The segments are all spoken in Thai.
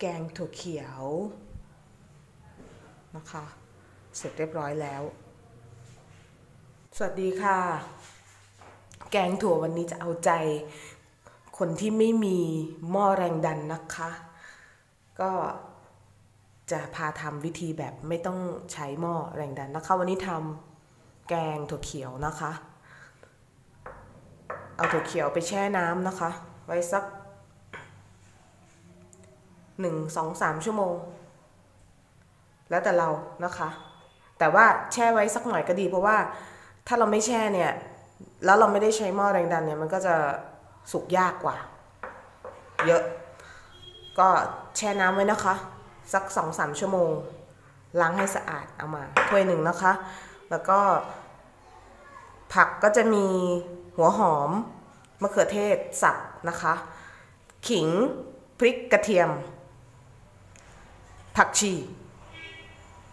แกงถั่วเขียวนะคะ เสร็จเรียบร้อยแล้ว สวัสดีค่ะ แกงถั่ววันนี้จะเอาใจ คนที่ไม่มีหม้อแรงดันนะคะ ก็จะพาทำวิธีแบบไม่ต้องใช้หม้อแรงดันนะคะ วันนี้ทำแกงถั่วเขียวนะคะ เอาถั่วเขียวไปแช่น้ำนะคะ ไว้สัก หนึ่งสองสามชั่วโมง แล้วแต่เรานะคะ แต่ว่าแช่ไว้สักหน่อยก็ดี เพราะว่าถ้าเราไม่แช่เนี่ย แล้วเราไม่ได้ใช้หม้อแรงดันเนี่ยมันก็จะสุกยากกว่า เยอะ ก็แช่น้ำไว้นะคะ สักสองสามชั่วโมง ล้างให้สะอาดเอามาถ้วยหนึ่งนะคะ แล้วก็ ผักก็จะมีหัวหอมมะเขือเทศสับนะคะ ขิงพริกกระเทียม ผักชี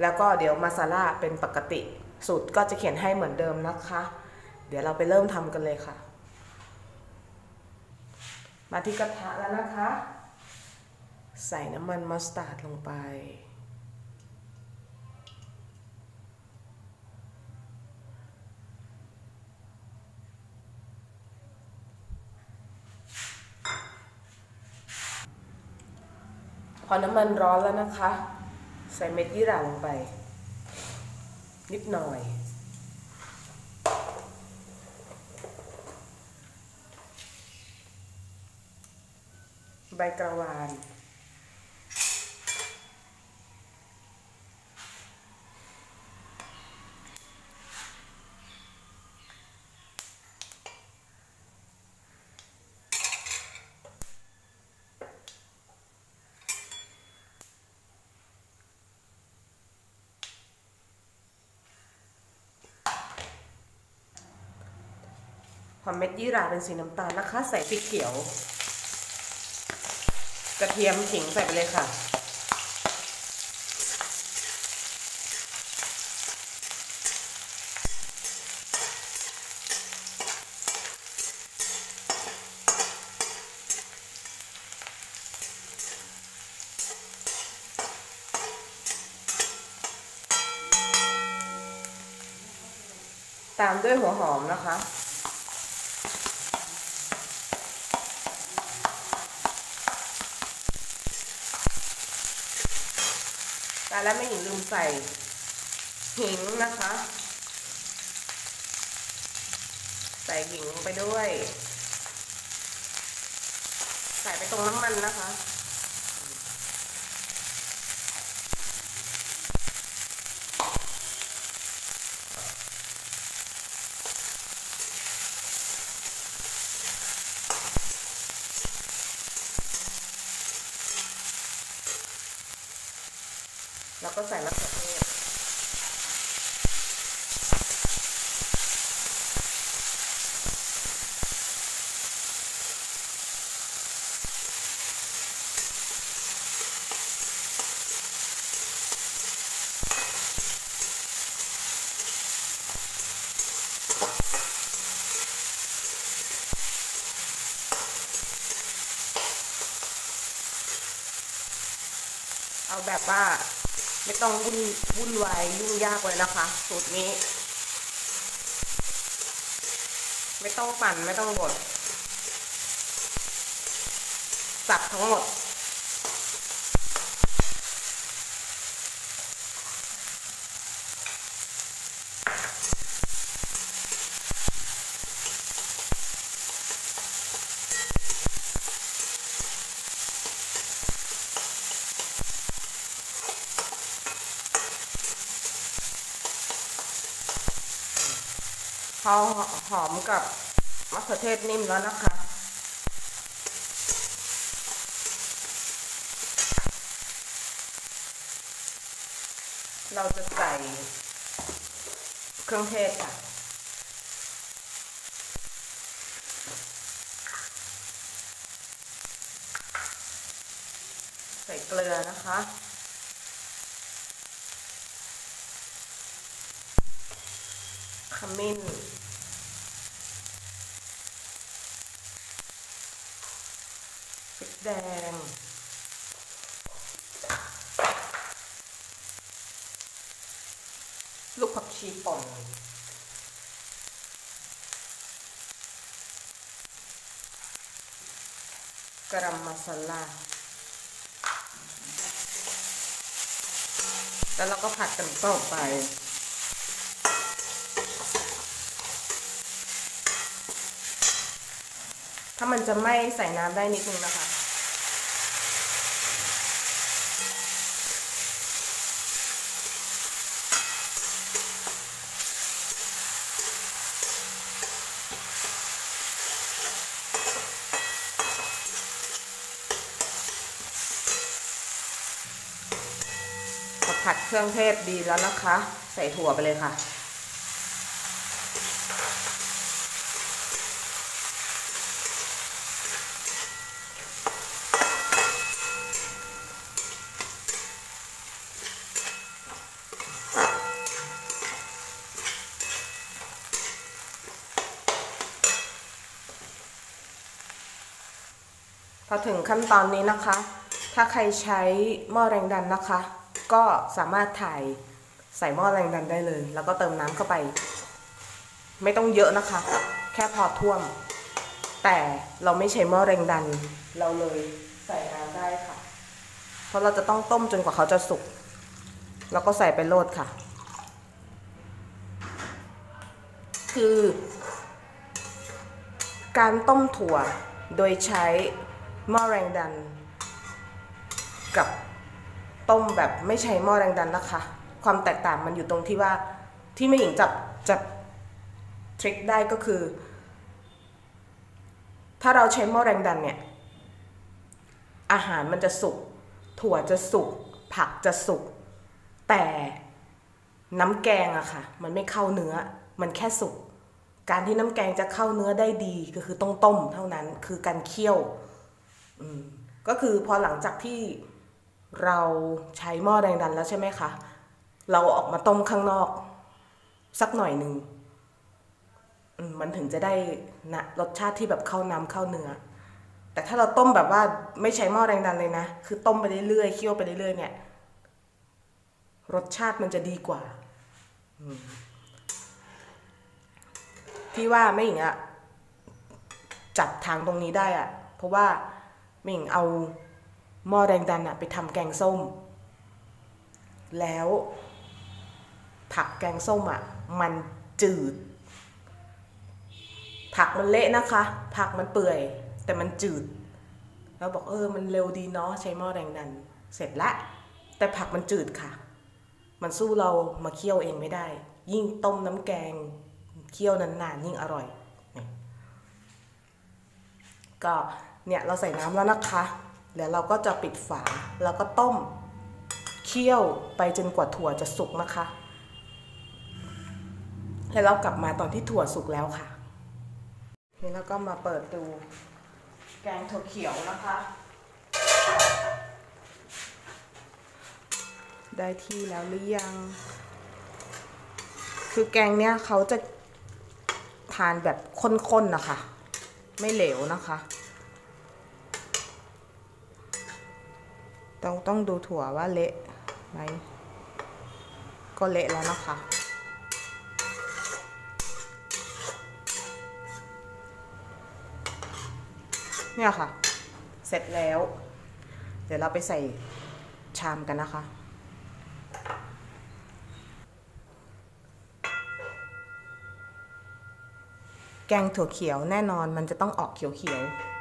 แล้วก็เดี๋ยวมาซาล่าเป็นปกติ สูตรก็จะเขียนให้เหมือนเดิมนะคะ เดี๋ยวเราไปเริ่มทำกันเลยค่ะ มาที่กระทะแล้วนะคะ ใส่น้ำมันมัสตาร์ดลงไป พอน้ำมันร้อนแล้วนะคะ ใส่เม็ดยี่หร่าลงไป นิดหน่อย ใบกระวาน พอเม็ดยี่หร่าเป็นสีน้ำตาลนะคะ ใส่พริกเขียว กระเทียมขิงใส่ไปเลยค่ะ ตามด้วยหัวหอมนะคะ และแล้วไม่หญิงลืมใส่หิงนะคะ ใส่หิงไปด้วย ใส่ไปตรงน้ำมันนะคะ แล้วก็ใส่มะเขือเทศเอาแบบว่า ไม่ต้องวุ่นวุ่นวายยุ่งยากเลยนะคะ สูตรนี้ ไม่ต้องปั่นไม่ต้องบดสับทั้งหมด อหอมกับมะเขือเทศนิ่มแล้วนะคะ เราจะใส่เครื่องเทศค่ะใส่เกลือนะคะ ขมิ้น แดง ลูกผักชีป่นกระมมาสลาแล้วเราก็ผัดกันต่อไป ถ้ามันจะไม่ใส่น้ำได้นิดนึงนะคะ ผัดเครื่องเทศดีแล้วนะคะ ใส่ถั่วไปเลยค่ะ พอถึงขั้นตอนนี้นะคะ ถ้าใครใช้หม้อแรงดันนะคะ ก็สามารถถ่ายใส่หม้อแรงดันได้เลย แล้วก็เติมน้ำเข้าไป ไม่ต้องเยอะนะคะ แค่พอท่วม แต่เราไม่ใช้หม้อแรงดัน เราเลยใส่น้ำได้ค่ะ เพราะเราจะต้องต้มจนกว่าเขาจะสุก แล้วก็ใส่ไปโรดค่ะ คือ การต้มถั่วโดยใช้หม้อแรงดัน กับ ต้มแบบไม่ใช้หม้อแรงดันนะคะ ความแตกต่างมันอยู่ตรงที่ว่าที่ไม่หญิงจับจับทริคได้ก็คือ ถ้าเราใช้หม้อแรงดันเนี่ยอาหารมันจะสุก ถั่วจะสุก ผักจะสุก แต่น้ำแกงอะค่ะ มันไม่เข้าเนื้อ มันแค่สุก การที่น้ำแกงจะเข้าเนื้อได้ดีก็คือต้องต้มเท่านั้น คือการเคี่ยว ก็คือพอหลังจากที่ เราใช้หม้อแรงดันแล้วใช่ไหมคะ เราออกมาต้มข้างนอก สักหน่อยหนึ่งมันถึงจะได้นะรสชาติที่แบบเข้าน้ำเข้าเนื้อ แต่ถ้าเราต้มแบบว่าไม่ใช้หม้อแรงดันเลยนะ คือต้มไปเรื่อยๆเคี่ยวไปเรื่อยๆเนี่ย รสชาติมันจะดีกว่า ที่ว่าไม่อย่างเงี้ยจัดทางตรงนี้ได้อะเพราะว่าไม่อย่างเอา หม้อแรงดันอะไปทำแกงส้ม แล้วผักแกงส้มอะมันจืด ผักมันเละนะคะ ผักมันเปื่อย แต่มันจืด แล้วบอกเออมันเร็วดีเนาะใช้หม้อแรงดัน เสร็จละแต่ผักมันจืดค่ะ มันสู้เรามาเคี่ยวเองไม่ได้ ยิ่งต้มน้ำแกงเคี่ยวนานๆยิ่งอร่อยเนี่ยก็เนี่ยเราใส่น้ำแล้วนะคะ เดี๋ยวเราก็จะปิดฝา แล้วก็ต้มเคี่ยวไปจนกว่าถั่วจะสุกนะคะ แล้วเรากลับมาตอนที่ถั่วสุกแล้วค่ะนี่แล้วก็มาเปิดดูแกงถั่วเขียวนะคะ ได้ที่แล้วหรือยัง คือแกงเนี้ยเขาจะทานแบบข้นๆนะคะ ไม่เหลวนะคะ ต้องต้องดูถั่วว่าเละไหมก็เละแล้วนะคะ เนี่ยค่ะ เสร็จแล้ว เดี๋ยวเราไปใส่ชามกันนะคะแกงถั่วเขียวแน่นอนมันจะต้องออกเขียวๆ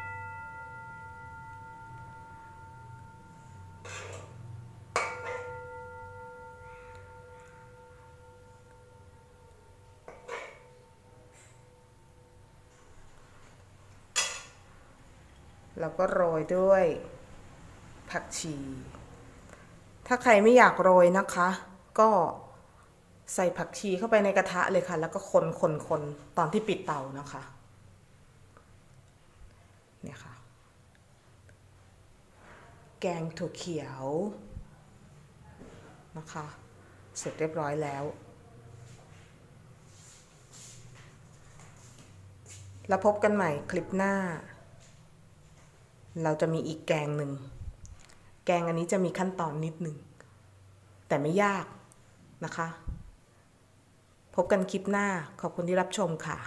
แล้วก็โรยด้วย ผักชี ถ้าใครไม่อยากโรยนะคะ ก็ใส่ผักชีเข้าไปในกระทะเลยค่ะ แล้วก็คนคนคนตอนที่ปิดเตานะคะเนี่ยค่ะ แกงถั่วเขียวนะคะ เสร็จเรียบร้อยแล้ว แล้วพบกันใหม่คลิปหน้า เราจะมีอีกแกงหนึ่ง แกงอันนี้จะมีขั้นตอนนิดหนึ่ง แต่ไม่ยากนะคะ พบกันคลิปหน้า ขอบคุณที่รับชมค่ะ